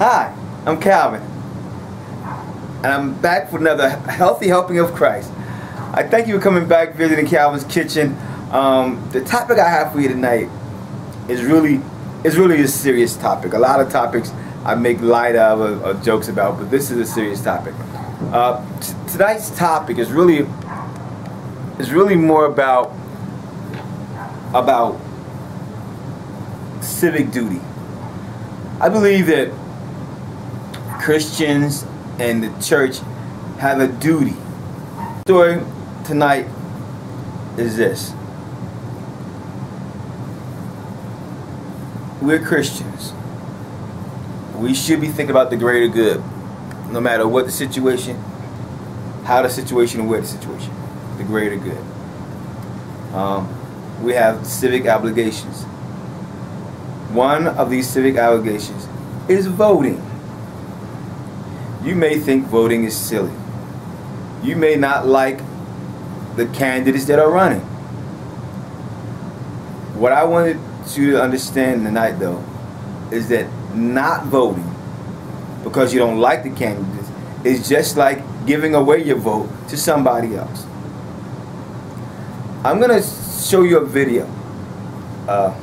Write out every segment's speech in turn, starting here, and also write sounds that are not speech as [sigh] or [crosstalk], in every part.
Hi, I'm Calvin, and I'm back for another healthy helping of Christ. I thank you for coming back visiting Calvin's Kitchen. Um, the topic I have for you tonight is really is really a serious topic. A lot of topics I make light of or, or jokes about, but this is a serious topic. Uh, tonight's topic is really is really more about about civic duty. I believe that Christians and the church have a duty. Story tonight is this. We're Christians. We should be thinking about the greater good, no matter what the situation, how the situation, where the situation, the greater good. Um, we have civic obligations. One of these civic obligations is voting. You may think voting is silly. You may not like the candidates that are running. What I wanted you to understand tonight, though, is that not voting because you don't like the candidates is just like giving away your vote to somebody else. I'm going to show you a video. Uh,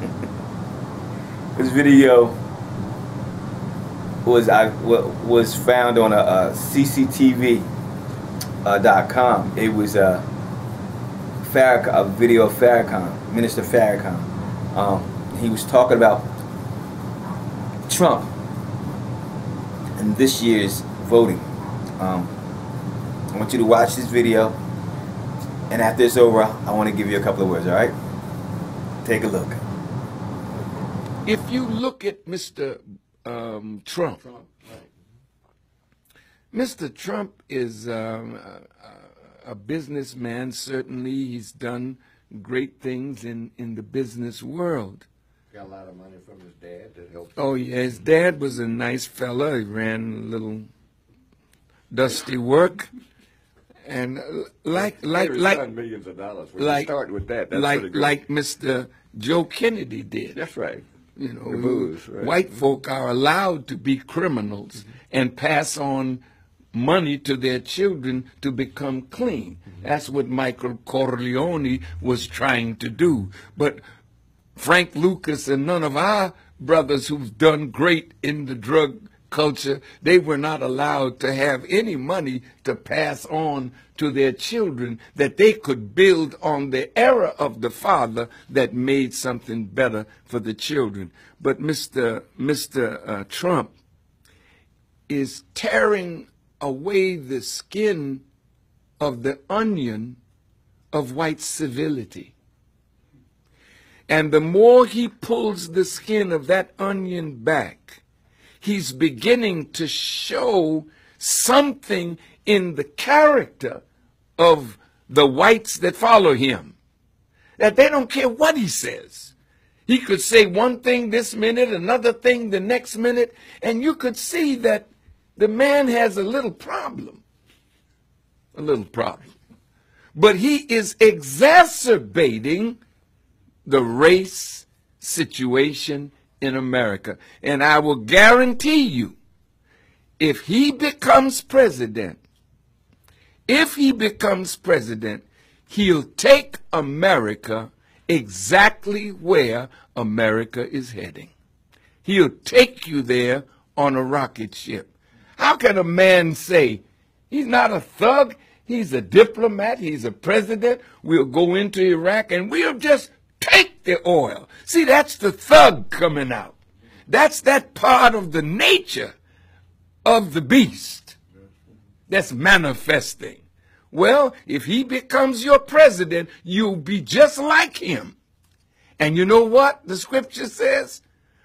[laughs] this video was I was found on a, a CCTV uh, dot com. It was a Farrakhan, a video of Farrakhan, Minister Farrakhan. Um, he was talking about Trump and this year's voting. Um, I want you to watch this video, and after it's over, I want to give you a couple of words. All right? Take a look. If you look at Mr um, Trump. Trump right. Mr. Trump is um, a, a, businessman. Certainly, he's done great things in, in the business world. Got a lot of money from his dad that helped. Oh yeah, his dad was a nice fella. He ran a little dusty work, and like like like millions of dollars. We like start with that. That's like like Mr. Joe Kennedy did. That's right. You know, booze, right. white folk are allowed to be criminals mm-hmm. and pass on money to their children to become clean. Mm-hmm. That's what Michael Corleone was trying to do. But Frank Lucas and none of our brothers who've done great in the drug culture, they were not allowed to have any money to pass on to their children that they could build on the era of the father that made something better for the children. But Mr. Mr. Uh, Trump is tearing away the skin of the onion of white civility. And the more he pulls the skin of that onion back, he's beginning to show something in the character of the whites that follow him. That they don't care what he says. He could say one thing this minute, another thing the next minute, and you could see that the man has a little problem. A little problem. But he is exacerbating the race situation in America. And I will guarantee you, if he becomes president, if he becomes president, he'll take America exactly where America is heading. He'll take you there on a rocket ship. How can a man say he's not a thug? He's a diplomat. He's a president. We'll go into Iraq and we'll just take the oil. See, that's the thug coming out. That's that part of the nature of the beast that's manifesting. Well, if he becomes your president, you'll be just like him. And you know what the scripture says?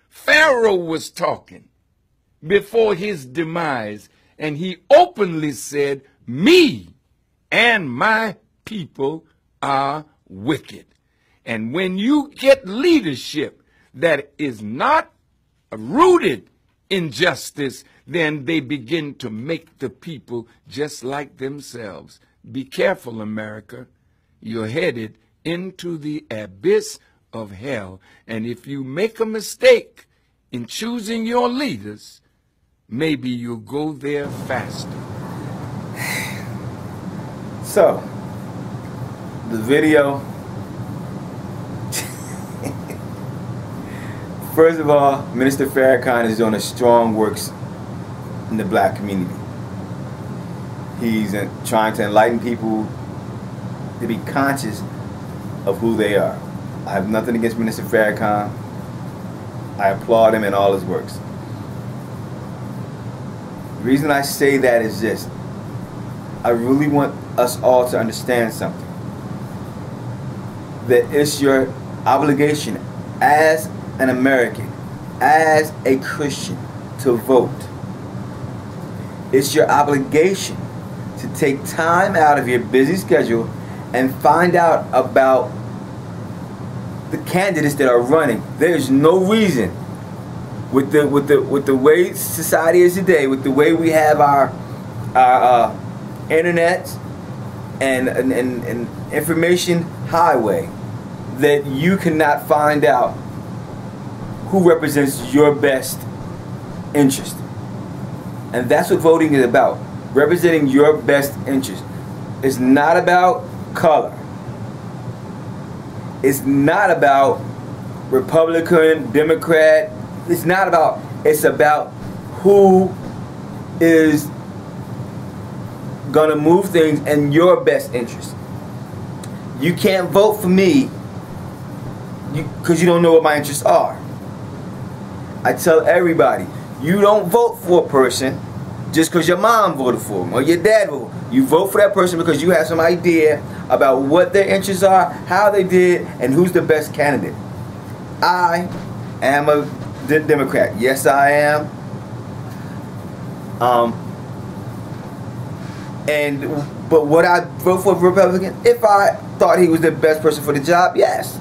Pharaoh was talking before his demise, and he openly said, Me and my people are wicked. And when you get leadership that is not rooted in justice, then they begin to make the people just like themselves. Be careful, America. You're headed into the abyss of hell. And if you make a mistake in choosing your leaders, maybe you'll go there faster. So, the video. First of all, Minister Farrakhan is doing a strong works in the black community. He's trying to enlighten people to be conscious of who they are. I have nothing against Minister Farrakhan. I applaud him in all his works. The reason I say that is this. I really want us all to understand something. That it's your obligation as an American, as a Christian, to vote. It's your obligation to take time out of your busy schedule and find out about the candidates that are running. There's no reason with the with the with the way society is today, with the way we have our our uh, internet and, and, and, and information highway, that you cannot find out who represents your best interest. And that's what voting is about. Representing your best interest. It's not about color. It's not about Republican, Democrat. It's not about, it's about who is gonna move things in your best interest. You can't vote for me because you, you don't know what my interests are. I tell everybody, you don't vote for a person just because your mom voted for them or your dad voted. You vote for that person because you have some idea about what their interests are, how they did, and who's the best candidate. I am a Democrat. Yes, I am. Um, and but would I vote for a Republican if I thought he was the best person for the job? Yes.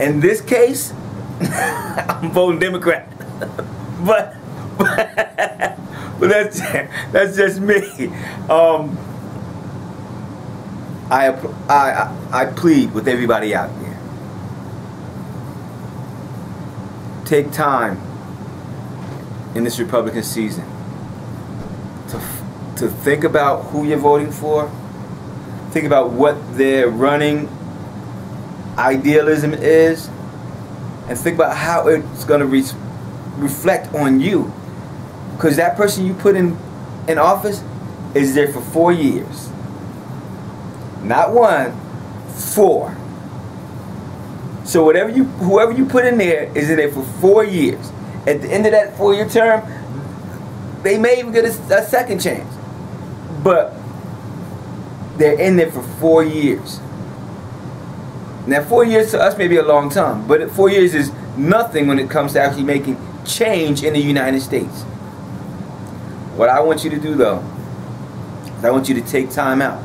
In this case, [laughs] I'm voting Democrat. [laughs] but, [laughs] but that's that's just me. Um, I, I I plead with everybody out there. Take time in this Republican season to to think about who you're voting for. Think about what their running idealism is, and think about how it's going to re reflect on you because that person you put in, in office is there for four years. Not one, four. So whatever you, whoever you put in there is in there for four years. At the end of that four-year term, they may even get a, a second chance. But they're in there for four years. Now, four years to us may be a long time, but four years is nothing when it comes to actually making change in the United States. What I want you to do though, is I want you to take time out.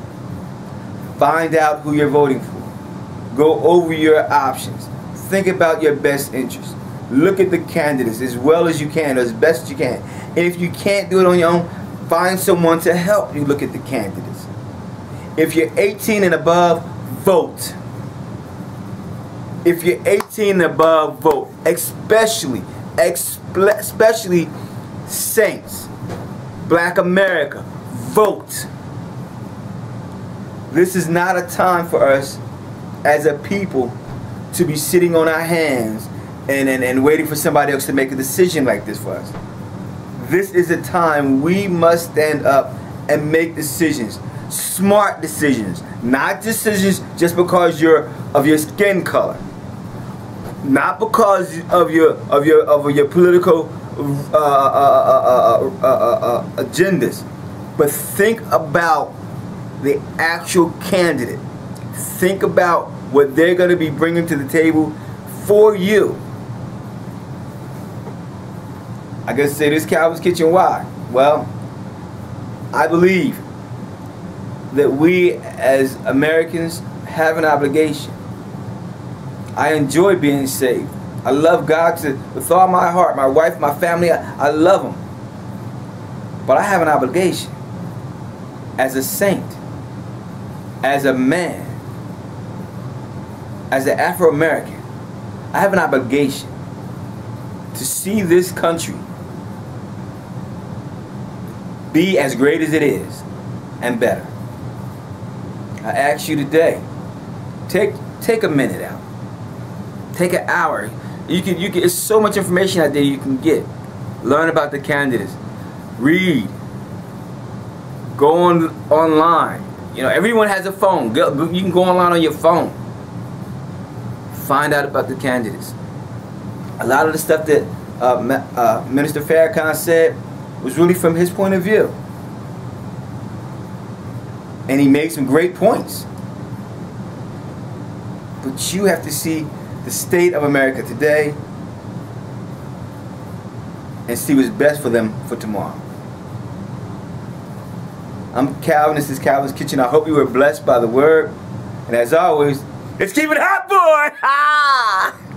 Find out who you're voting for. Go over your options. Think about your best interest. Look at the candidates as well as you can, as best you can. And if you can't do it on your own, find someone to help you look at the candidates. If you're 18 and above, vote. If you're 18 and above, vote. Especially, especially saints Black America, vote. This is not a time for us as a people to be sitting on our hands and, and, and waiting for somebody else to make a decision like this for us. This is a time we must stand up and make decisions. Smart decisions. Not decisions just because you're of your skin color. Not because of your of your of your political uh uh uh, agendas, but think about the actual candidate. Think about what they're going to be bringing to the table for you. I guess say this Calvin's Kitchen why? Well, I believe that we as Americans have an obligation. I enjoy being saved. I love God with all my heart. My wife, my family, I, I love them. But I have an obligation as a saint, as a man, as an Afro-American. I have an obligation to to see this country be as great as it is and better. I ask you today, take take a minute out. Take an hour. You can you can it's so much information out there you can get. Learn about the candidates. Read. Go on online. You know, everyone has a phone. Go, you can go online on your phone. Find out about the candidates. A lot of the stuff that uh, uh, Minister Farrakhan said was really from his point of view. And he made some great points. But you have to see the state of America today and see what's best for them for tomorrow. I'm Calvin. This is Calvin's Kitchen. I hope you were blessed by the word. And as always, let's keep it hot, boy! [laughs]